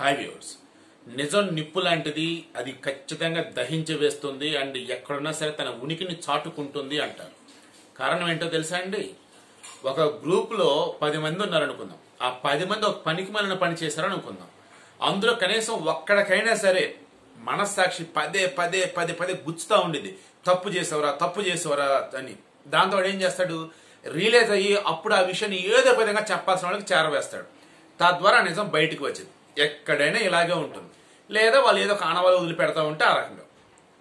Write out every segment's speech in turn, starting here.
High viewers నిజం నిప్పు లాంటిది అది ఖచ్చితంగా దహించి వేస్తుంది అండ్ ఎక్కడున్నా సరే తన ఉనికిని చాటుకుంటుంది అంటారు. కారణం ఏంటో తెలుసా అండి? ఒక గ్రూప్లో పది మంది ఉన్నారనుకుందాం. ఆ పది మంది ఒక పనికి మన పని చేశారనుకుందాం. అందులో కనీసం ఒక్కడికైనా సరే మనస్సాక్షి పదే పదే పదే పదే గుచ్చుతూ ఉండేది తప్పు చేసేవరా తప్పు చేసేవరా అని. దాంతో ఏం చేస్తాడు? రిలీజ్ అయ్యి అప్పుడు ఆ విషయాన్ని ఏదో విధంగా చెప్పాల్సిన వాళ్ళకి చేరవేస్తాడు. తద్వారా నిజం బయటకు వచ్చింది. ఎక్కడైనా ఇలాగే ఉంటుంది. లేదా వాళ్ళు ఏదో ఒక ఆనవాళ్ళు వదిలిపెడతా ఉంటే ఆ రకంగా.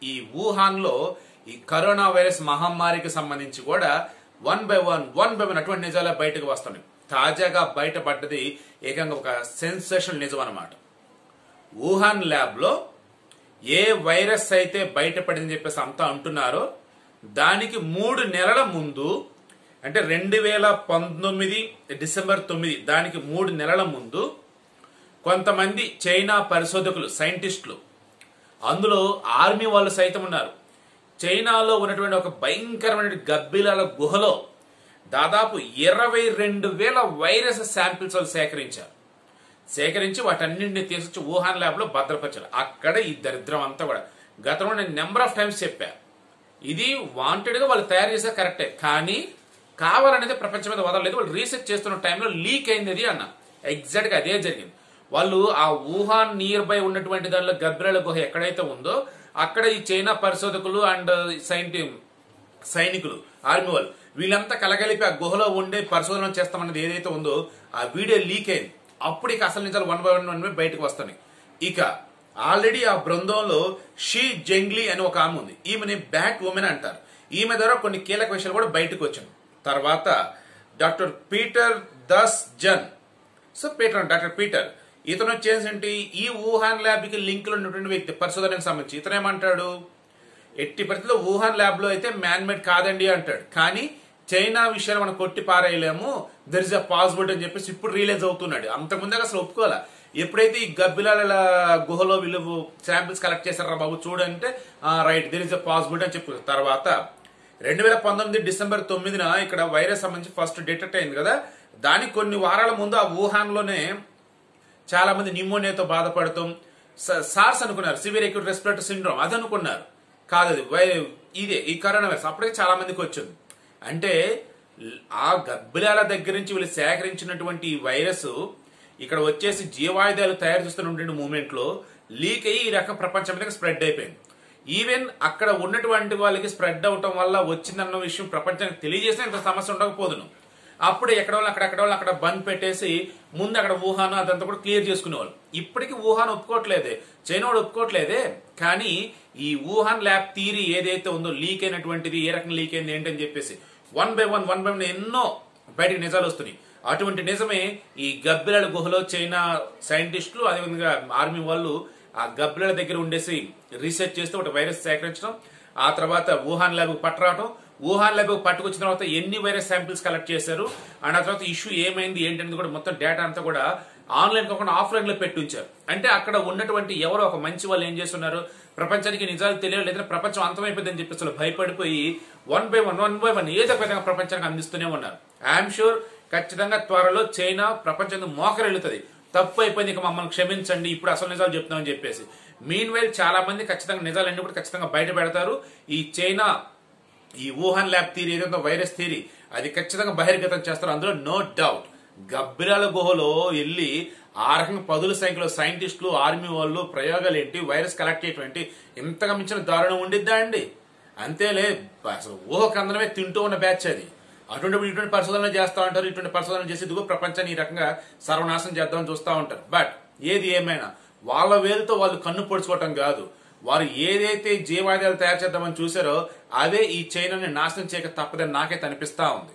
ఈ వుహాన్లో ఈ కరోనా వైరస్ మహమ్మారికి సంబంధించి కూడా one by one one by one అటువంటి నిజాలే బయటకు వస్తున్నాయి. తాజాగా బయటపడ్డది ఏకంగా ఒక సెన్సేషన్ నిజం అన్నమాట. వుహాన్ ల్యాబ్లో ఏ వైరస్ అయితే బయటపడిందని చెప్పేసి అంతా అంటున్నారో దానికి మూడు నెలల ముందు అంటే రెండు వేల పంతొమ్మిది డిసెంబర్ తొమ్మిది దానికి మూడు నెలల ముందు కొంతమంది చైనా పరిశోధకులు సైంటిస్టులు. అందులో ఆర్మీ వాళ్ళు సైతం ఉన్నారు. చైనాలో ఉన్నటువంటి ఒక భయంకరమైన గబ్బిలాల గుహలో దాదాపు ఇరవై రెండు వేల వైరస్ శాంపిల్స్ వాళ్ళు సేకరించారు. సేకరించి వాటన్నింటిని తీసుకొచ్చి వుహాన్ ల్యాబ్లో భద్రపరిచారు. భద్రపరచారు అక్కడ ఈ దరిద్రం అంతా కూడా. గతంలో నేను నెంబర్ ఆఫ్ టైమ్స్ చెప్పా. ఇది వాంటెడ్గా వాళ్ళు తయారు చేసే కరెక్టే. కానీ కావాలనేది ప్రపంచం మీద వదలలేదు. వాళ్ళు రీసెర్చ్ చేస్తున్న టైంలో లీక్ అయింది అది అన్న. ఎగ్జాక్ట్గా అదే జరిగింది. వాళ్ళు ఆ వుహాన్ నియర్ బై ఉన్నటువంటి దానిలో గబ్బిలాల గుహ ఎక్కడైతే ఉందో అక్కడ ఈ చైనా పరిశోధకులు అండ్ సైంటి సైనికులు ఆర్మీ వాళ్ళు వీళ్ళంతా కలగలిపి ఆ గుహలో ఉండే పరిశోధన చేస్తామన్నది ఏదైతే ఉందో ఆ వీడియో లీక్ అయింది. అప్పుడు ఇక అసలు నిజాలు one by one one by బయటకు వస్తున్నాయి. ఇక ఆల్రెడీ ఆ బృందంలో షీ జంగ్లీ అని ఒక ఆమె ఉంది. ఈమెని బ్యాట్ ఉమెన్ అంటారు. ఈమె ద్వారా కొన్ని కీలక విషయాలు కూడా బయటకు వచ్చాను తర్వాత doctor Peter Daszak. So Peter doctor Peter ఇతను వచ్చేసి ఈ వుహాన్ ల్యాబ్కి కి ఉన్నటువంటి వ్యక్తి పరిశోధనకు సంబంధించి. ఇతను ఏమంటాడు? ఎట్టి పరిస్థితుల్లో వుహాన్ ల్యాబ్లో అయితే మ్యాన్మేడ్ కాదండి అంటాడు. కానీ చైనా విషయాలు మనం కొట్టి పారేయలేము. దర్ ఇస్ అ పాసిబిలిటీ అని చెప్పేసి ఇప్పుడు రియలైజ్ అవుతున్నాడు. అంతకుముందే అసలు ఒప్పుకోవాలా? ఎప్పుడైతే ఈ గబ్బిలాల గుహలో వీళ్ళు శాంపిల్స్ కలెక్ట్ చేశారా బాబు చూడంటే right there is a possibility అని చెప్పారు తర్వాత రెండు వేల పంతొమ్మిది డిసెంబర్ తొమ్మిదిన ఇక్కడ వైరస్ సంబంధించి ఫస్ట్ డిటెక్ట్ అయింది కదా? దానికి కొన్ని వారాల ముందు ఆ వుహాన్లోనే చాలా మంది న్యూమోనియాతో బాధపడతాం సార్స్ అనుకున్నారు. సివియర్ ఎక్యూట్ రెస్పిరేటరీ సిండ్రోమ్ అది అనుకున్నారు కాదు అది వై- ఇదే ఈ కరోనా వైరస్ అప్పటికే చాలా మందికి వచ్చింది. అంటే ఆ గబ్బిలాల దగ్గర నుంచి వీళ్ళు సేకరించినటువంటి ఈ వైరస్ ఇక్కడ వచ్చేసి జీవాయుధాలు తయారు చేస్తున్నటువంటి మూమెంట్లో లీక్ అయ్యి ఈ రకం ప్రపంచం మీద స్ప్రెడ్ అయిపోయింది. ఈవెన్ అక్కడ ఉన్నటువంటి వాళ్ళకి స్ప్రెడ్ అవటం వల్ల వచ్చిందన్న విషయం ప్రపంచానికి తెలియజేస్తే ఇంత సమస్య ఉండకపోదును. అప్పుడు ఎక్కడ వాళ్ళు అక్కడ ఎక్కడ వాళ్ళు అక్కడ బంద్ పెట్టేసి ముందు అక్కడ వుహాన్ అదంతా కూడా క్లియర్ చేసుకునేవాళ్ళు. ఇప్పటికీ వుహాన్ ఒప్పుకోవట్లేదే. చైనా వాడు ఒప్పుకోవట్లేదే. కానీ ఈ వుహాన్ ల్యాబ్ థీరీ ఏదైతే ఉందో లీక్ అయినటువంటిది ఏ రకంగా లీక్ అయింది ఏంటని చెప్పేసి one by one one by one ఎన్నో బయటికి నిజాలు వస్తున్నాయి. అటువంటి నిజమే ఈ గబ్బిలాల గుహలో చైనా సైంటిస్టులు అదేవిధంగా ఆర్మీ వాళ్ళు ఆ గబ్బిలాల దగ్గర ఉండేసి రీసెర్చ్ చేస్తూ ఒక వైరస్ సేకరించడం ఆ తర్వాత వుహాన్ ల్యాబ్ పట్టరావడం వుహాన్ ల్యాబ్ పట్టుకొచ్చిన తర్వాత ఎన్ని వైరస్ శాంపిల్స్ కలెక్ట్ చేశారు? అండ్ ఆ తర్వాత ఇష్యూ ఏమైంది ఏంటనేది కూడా మొత్తం డేటా అంతా కూడా ఆన్లైన్ కాకుండా ఆఫ్లైన్లో పెట్టించారు. అంటే అక్కడ ఉన్నటువంటి ఎవరో ఒక మంచి వాళ్ళు ఏం చేస్తున్నారు? ప్రపంచానికి నిజాలు తెలియదు లేదంటే ప్రపంచం అంతమైపోయిందని చెప్పేసి వాళ్ళు భయపడిపోయి one by one one by one ఏదో ఒక విధంగా ప్రపంచానికి అందిస్తూనే ఉన్నారు. ఐఎమ్ షూర్ ఖచ్చితంగా త్వరలో చైనా ప్రపంచం మోకరెళ్తుంది తప్పు అయిపోయింది ఇక మమ్మల్ని క్షమించండి ఇప్పుడు అసలు నిజాలు చెప్తామని చెప్పేసి. మీన్ వైల్ చాలా మంది ఖచ్చితంగా నిజాలన్నీ కూడా ఖచ్చితంగా బయట పెడతారు. ఈ చైనా ఈ వుహాన్ ల్యాబ్ థీరీ ఏదైతే వైరస్ థీరీ అది ఖచ్చితంగా బహిర్గతం చేస్తారు అందులో నో డౌట్ గబ్బిరాల గుహలో వెళ్ళి ఆ రకంగా పదుల సంఖ్యలో సైంటిస్టులు ఆర్మీ వాళ్ళు ప్రయోగాలు ఏంటి వైరస్ కలెక్ట్ చేయటం ఏంటి ఇంతగా మించిన దారుణం ఉండిద్దా అండి? అంతేలే అసలు ఊహ కందనమే తింటూ ఉన్న బ్యాచ్ అది. అటువంటి ఇటువంటి పరిశోధనలు చేస్తూ ఉంటారు ఇటువంటి పరిశోధనలు చేసి ఇదిగో ప్రపంచాన్ని ఈ రకంగా సర్వనాశనం చేద్దామని చూస్తూ ఉంటారు. బట్ ఏది ఏమైనా వాళ్ళ వేలుతో వాళ్ళు కన్ను పొడుచుకోవటం కాదు. వారు ఏదైతే జీవాదాలు తయారు చేద్దామని చూసారో అదే ఈ చైనాని నాశనం చేయక తప్పదని నాకైతే అనిపిస్తా ఉంది.